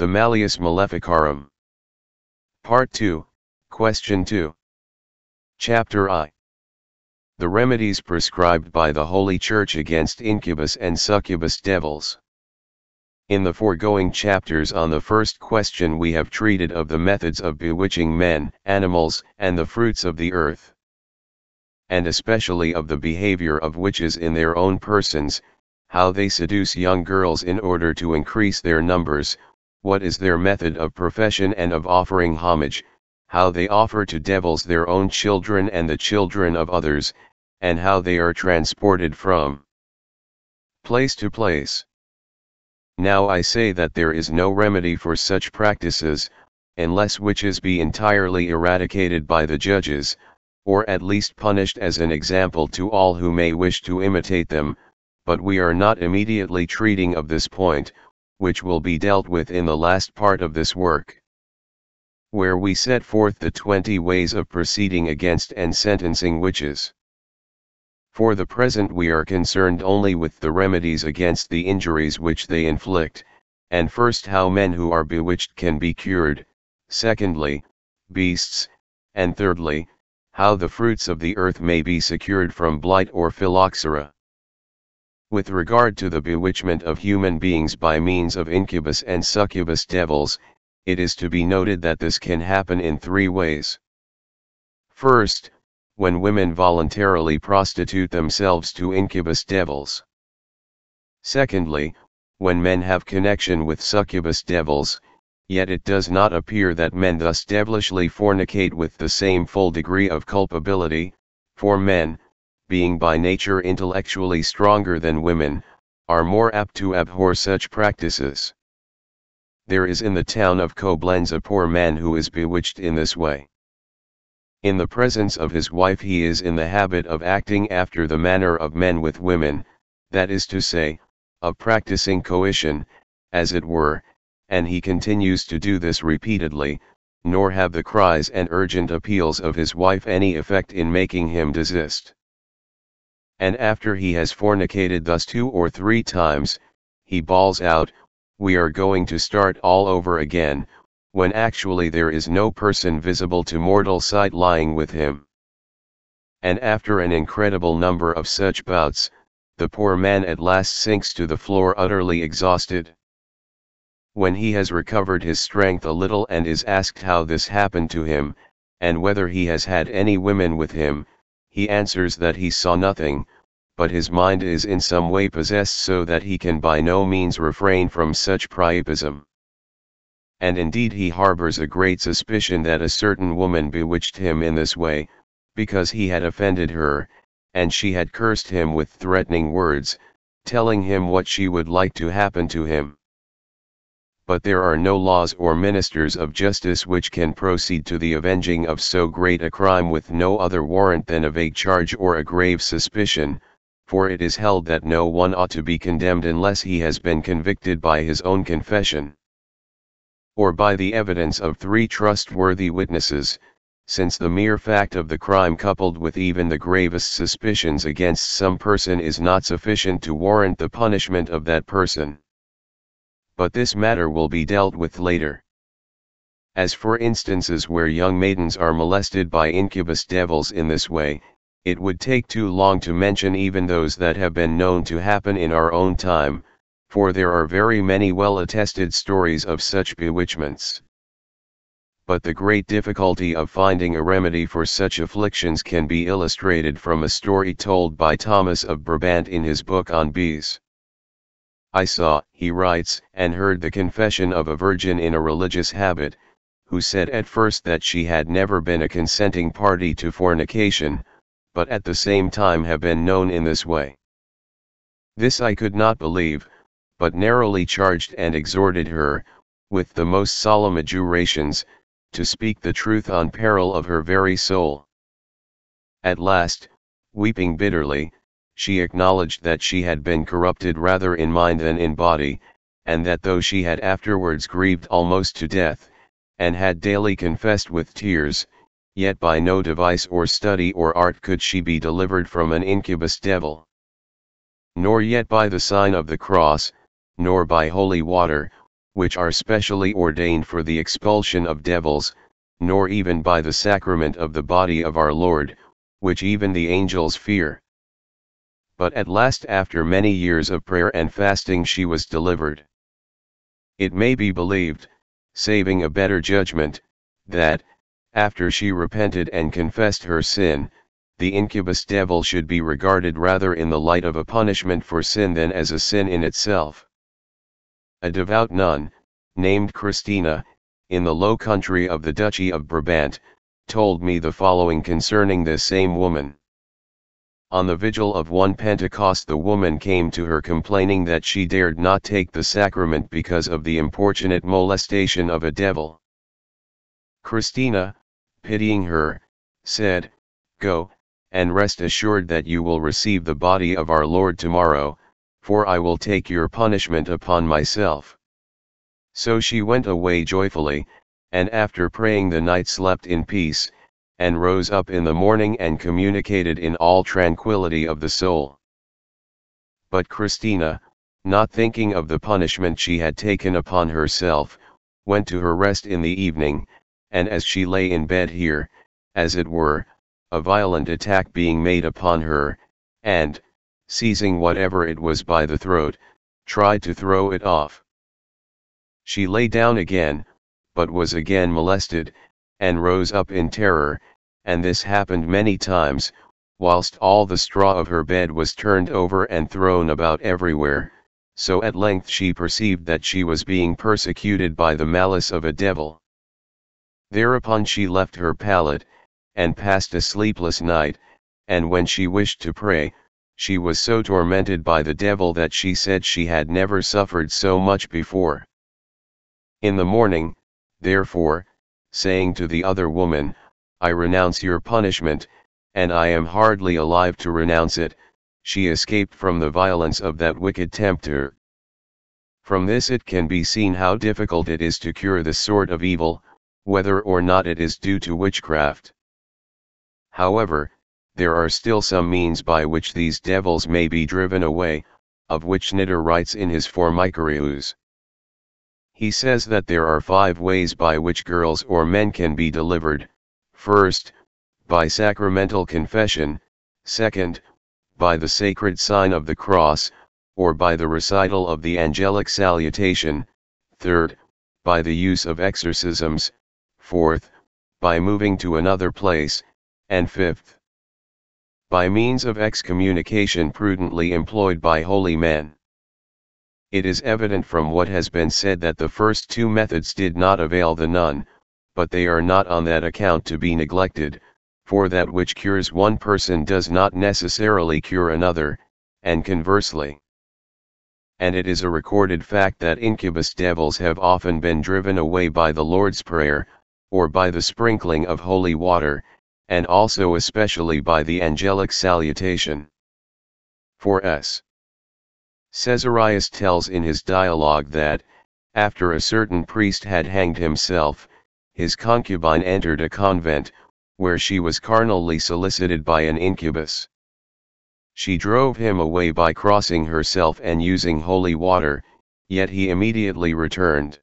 The Malleus Maleficarum. Part 2, Question 2. Chapter I. The remedies prescribed by the Holy Church against incubus and succubus devils. In the foregoing chapters on the first question we have treated of the methods of bewitching men, animals, and the fruits of the earth. And especially of the behavior of witches in their own persons, how they seduce young girls in order to increase their numbers, what is their method of profession and of offering homage, how they offer to devils their own children and the children of others, and how they are transported from place to place. Now I say that there is no remedy for such practices, unless witches be entirely eradicated by the judges, or at least punished as an example to all who may wish to imitate them, but we are not immediately treating of this point, which will be dealt with in the last part of this work. Where we set forth the twenty ways of proceeding against and sentencing witches. For the present we are concerned only with the remedies against the injuries which they inflict, and first how men who are bewitched can be cured, secondly, beasts, and thirdly, how the fruits of the earth may be secured from blight or phylloxera. With regard to the bewitchment of human beings by means of incubus and succubus devils, it is to be noted that this can happen in three ways. First, when women voluntarily prostitute themselves to incubus devils. Secondly, when men have connection with succubus devils, yet it does not appear that men thus devilishly fornicate with the same full degree of culpability, for men, being by nature intellectually stronger than women, are more apt to abhor such practices. There is in the town of Koblenz a poor man who is bewitched in this way. In the presence of his wife he is in the habit of acting after the manner of men with women, that is to say, of practicing coition, as it were, and he continues to do this repeatedly, nor have the cries and urgent appeals of his wife any effect in making him desist and after he has fornicated thus two or three times, he bawls out, we are going to start all over again, when actually there is no person visible to mortal sight lying with him. And after an incredible number of such bouts, the poor man at last sinks to the floor utterly exhausted. When he has recovered his strength a little and is asked how this happened to him, and whether he has had any women with him, he answers that he saw nothing, but his mind is in some way possessed so that he can by no means refrain from such priapism. And indeed he harbors a great suspicion that a certain woman bewitched him in this way, because he had offended her, and she had cursed him with threatening words, telling him what she would like to happen to him but there are no laws or ministers of justice which can proceed to the avenging of so great a crime with no other warrant than a vague charge or a grave suspicion, for it is held that no one ought to be condemned unless he has been convicted by his own confession, or by the evidence of three trustworthy witnesses, since the mere fact of the crime coupled with even the gravest suspicions against some person is not sufficient to warrant the punishment of that person but this matter will be dealt with later. As for instances where young maidens are molested by incubus devils in this way, it would take too long to mention even those that have been known to happen in our own time, for there are very many well attested stories of such bewitchments. But the great difficulty of finding a remedy for such afflictions can be illustrated from a story told by Thomas of Brabant in his book on bees. I saw, he writes, and heard the confession of a virgin in a religious habit, who said at first that she had never been a consenting party to fornication, but at the same time have been known in this way. This I could not believe, but narrowly charged and exhorted her, with the most solemn adjurations, to speak the truth on peril of her very soul. At last, weeping bitterly, she acknowledged that she had been corrupted rather in mind than in body, and that though she had afterwards grieved almost to death, and had daily confessed with tears, yet by no device or study or art could she be delivered from an incubus devil. Nor yet by the sign of the cross, nor by holy water, which are specially ordained for the expulsion of devils, nor even by the sacrament of the body of our Lord, which even the angels fear. But at last after many years of prayer and fasting she was delivered. It may be believed, saving a better judgment, that, after she repented and confessed her sin, the incubus devil should be regarded rather in the light of a punishment for sin than as a sin in itself. A devout nun, named Christina, in the low country of the Duchy of Brabant, told me the following concerning this same woman. On the vigil of one Pentecost the woman came to her complaining that she dared not take the sacrament because of the importunate molestation of a devil. Christina, pitying her, said, Go, and rest assured that you will receive the body of our Lord tomorrow, for I will take your punishment upon myself. So she went away joyfully, and after praying the night slept in peace, and rose up in the morning and communicated in all tranquility of the soul. But Christina, not thinking of the punishment she had taken upon herself, went to her rest in the evening, and as she lay in bed here, as it were, a violent attack being made upon her, and, seizing whatever it was by the throat, tried to throw it off. She lay down again, but was again molested, and rose up in terror, and this happened many times, whilst all the straw of her bed was turned over and thrown about everywhere, so at length she perceived that she was being persecuted by the malice of a devil. Thereupon she left her pallet, and passed a sleepless night, and when she wished to pray, she was so tormented by the devil that she said she had never suffered so much before. In the morning, therefore, saying to the other woman, I renounce your punishment, and I am hardly alive to renounce it, she escaped from the violence of that wicked tempter. From this it can be seen how difficult it is to cure this sort of evil, whether or not it is due to witchcraft. However, there are still some means by which these devils may be driven away, of which Nider writes in his Formicarius. He says that there are five ways by which girls or men can be delivered, first, by sacramental confession, second, by the sacred sign of the cross, or by the recital of the angelic salutation, third, by the use of exorcisms, fourth, by moving to another place, and fifth, by means of excommunication prudently employed by holy men. It is evident from what has been said that the first two methods did not avail the nun, but they are not on that account to be neglected, for that which cures one person does not necessarily cure another, and conversely. And it is a recorded fact that incubus devils have often been driven away by the Lord's Prayer, or by the sprinkling of holy water, and also especially by the angelic salutation. 4s. Caesarius tells in his dialogue that, after a certain priest had hanged himself, his concubine entered a convent, where she was carnally solicited by an incubus. She drove him away by crossing herself and using holy water, yet he immediately returned.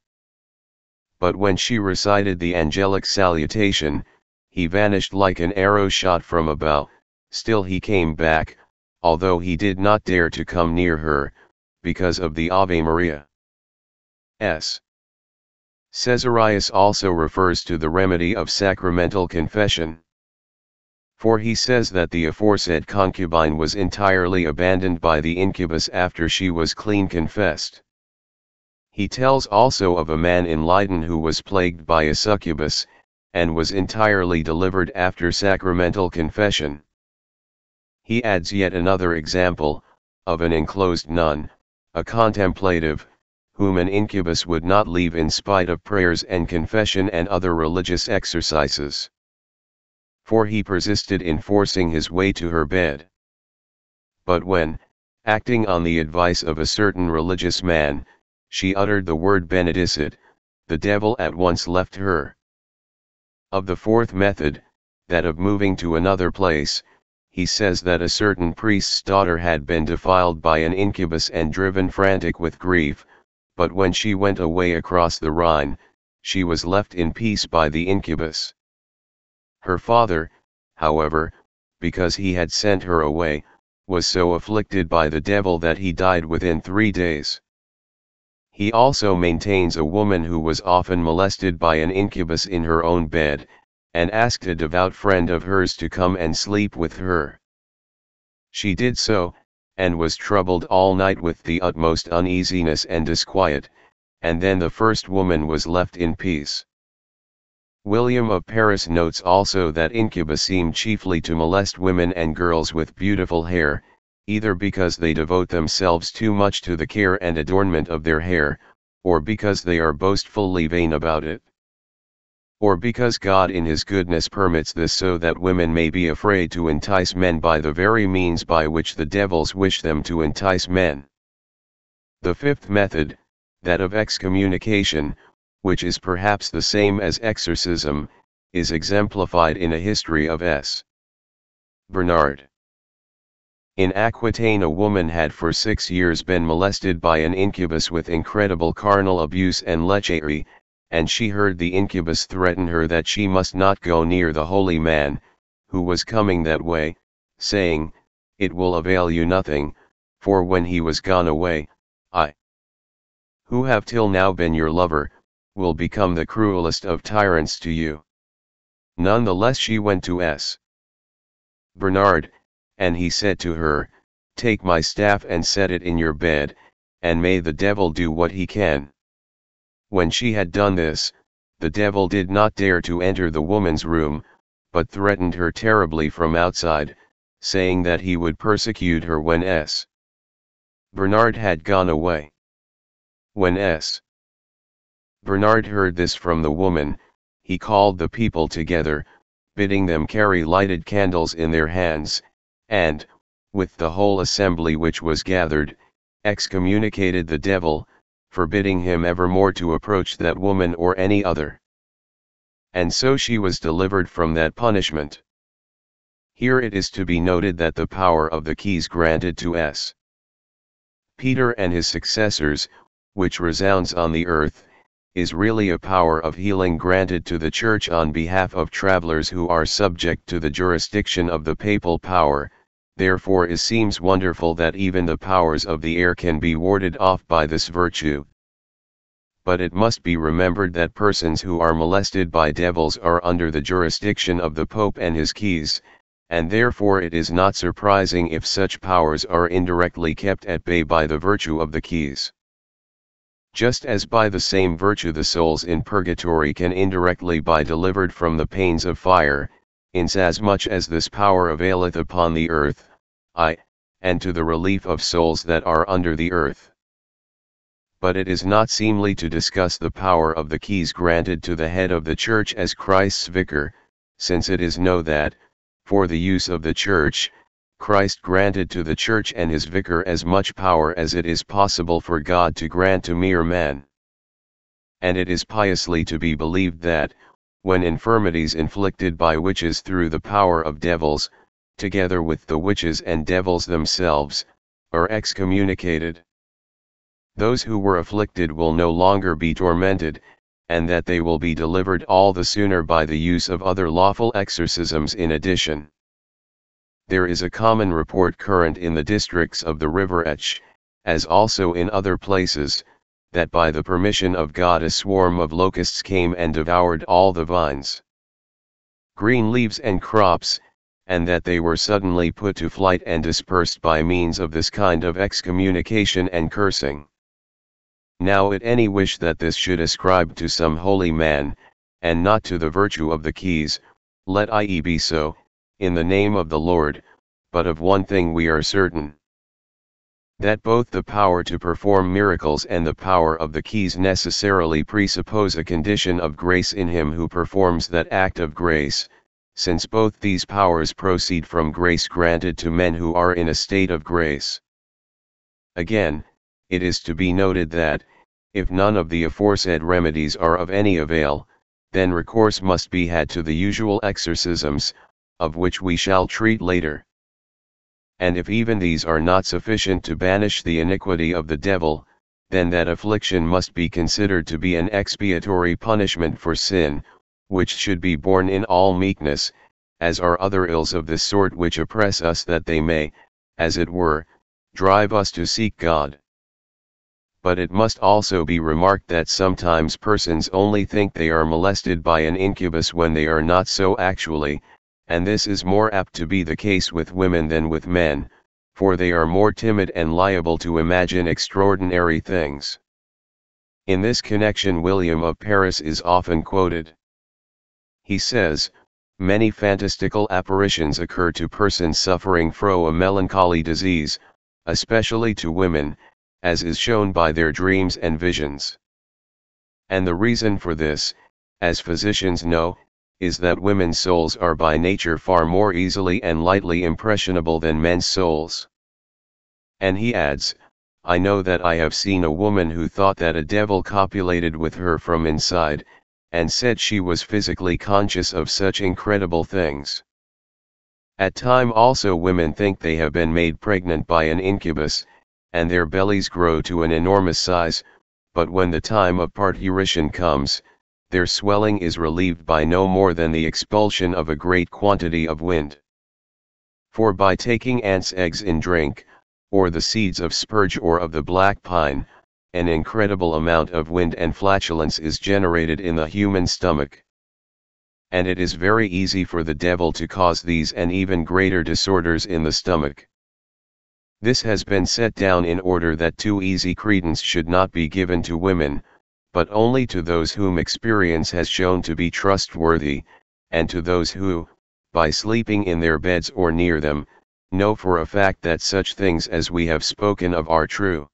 But when she recited the angelic salutation, he vanished like an arrow shot from a bow, still he came back, although he did not dare to come near her, because of the Ave Maria. S. Caesarius also refers to the remedy of sacramental confession. For he says that the aforesaid concubine was entirely abandoned by the incubus after she was clean confessed. He tells also of a man in Leiden who was plagued by a succubus, and was entirely delivered after sacramental confession. He adds yet another example, of an enclosed nun, a contemplative, whom an incubus would not leave in spite of prayers and confession and other religious exercises. For he persisted in forcing his way to her bed. But when, acting on the advice of a certain religious man, she uttered the word benedicit, the devil at once left her. Of the fourth method, that of moving to another place, he says that a certain priest's daughter had been defiled by an incubus and driven frantic with grief, but when she went away across the Rhine, she was left in peace by the incubus. Her father, however, because he had sent her away, was so afflicted by the devil that he died within three days. He also maintains a woman who was often molested by an incubus in her own bed, and asked a devout friend of hers to come and sleep with her. She did so, and was troubled all night with the utmost uneasiness and disquiet, and then the first woman was left in peace. William of Paris notes also that incuba seem chiefly to molest women and girls with beautiful hair, either because they devote themselves too much to the care and adornment of their hair, or because they are boastfully vain about it. Or because God in his goodness permits this so that women may be afraid to entice men by the very means by which the devils wish them to entice men. The fifth method, that of excommunication, which is perhaps the same as exorcism, is exemplified in a history of S. Bernard. In Aquitaine a woman had for six years been molested by an incubus with incredible carnal abuse and lechery, and she heard the incubus threaten her that she must not go near the holy man, who was coming that way, saying, It will avail you nothing, for when he was gone away, I, who have till now been your lover, will become the cruelest of tyrants to you. None the less she went to S. Bernard, and he said to her, Take my staff and set it in your bed, and may the devil do what he can. When she had done this, the devil did not dare to enter the woman's room, but threatened her terribly from outside, saying that he would persecute her when S. Bernard had gone away. When S. Bernard heard this from the woman, he called the people together, bidding them carry lighted candles in their hands, and, with the whole assembly which was gathered, excommunicated the devil, forbidding him evermore to approach that woman or any other. And so she was delivered from that punishment. Here it is to be noted that the power of the keys granted to S. Peter and his successors, which resounds on the earth, is really a power of healing granted to the Church on behalf of travelers who are subject to the jurisdiction of the papal power, therefore it seems wonderful that even the powers of the air can be warded off by this virtue. But it must be remembered that persons who are molested by devils are under the jurisdiction of the Pope and his keys, and therefore it is not surprising if such powers are indirectly kept at bay by the virtue of the keys. Just as by the same virtue the souls in purgatory can indirectly be delivered from the pains of fire, inasmuch as this power availeth upon the earth, I, and to the relief of souls that are under the earth. But it is not seemly to discuss the power of the keys granted to the head of the church as Christ's vicar, since it is know that, for the use of the church, Christ granted to the Church and his vicar as much power as it is possible for God to grant to mere man. And it is piously to be believed that, when infirmities inflicted by witches through the power of devils, together with the witches and devils themselves, are excommunicated. Those who were afflicted will no longer be tormented, and that they will be delivered all the sooner by the use of other lawful exorcisms in addition. There is a common report current in the districts of the river Etsch, as also in other places, that by the permission of God a swarm of locusts came and devoured all the vines, green leaves and crops, and that they were suddenly put to flight and dispersed by means of this kind of excommunication and cursing. Now at any wish that this should ascribe to some holy man, and not to the virtue of the keys, let ie be so, in the name of the Lord, but of one thing we are certain. That both the power to perform miracles and the power of the keys necessarily presuppose a condition of grace in him who performs that act of grace, since both these powers proceed from grace granted to men who are in a state of grace. Again, it is to be noted that, if none of the aforesaid remedies are of any avail, then recourse must be had to the usual exorcisms, of which we shall treat later. And if even these are not sufficient to banish the iniquity of the devil, then that affliction must be considered to be an expiatory punishment for sin, which should be borne in all meekness, as are other ills of this sort which oppress us that they may, as it were, drive us to seek God. But it must also be remarked that sometimes persons only think they are molested by an incubus when they are not so actually, and this is more apt to be the case with women than with men, for they are more timid and liable to imagine extraordinary things. In this connection William of Paris is often quoted. He says, Many fantastical apparitions occur to persons suffering from a melancholy disease, especially to women, as is shown by their dreams and visions. And the reason for this, as physicians know, is that women's souls are by nature far more easily and lightly impressionable than men's souls. And he adds, I know that I have seen a woman who thought that a devil copulated with her from inside, and said she was physically conscious of such incredible things. At time also women think they have been made pregnant by an incubus, and their bellies grow to an enormous size, but when the time of parturition comes, their swelling is relieved by no more than the expulsion of a great quantity of wind. For by taking ants' eggs in drink, or the seeds of spurge or of the black pine, an incredible amount of wind and flatulence is generated in the human stomach. And it is very easy for the devil to cause these and even greater disorders in the stomach. This has been set down in order that too easy credence should not be given to women, but only to those whom experience has shown to be trustworthy, and to those who, by sleeping in their beds or near them, know for a fact that such things as we have spoken of are true.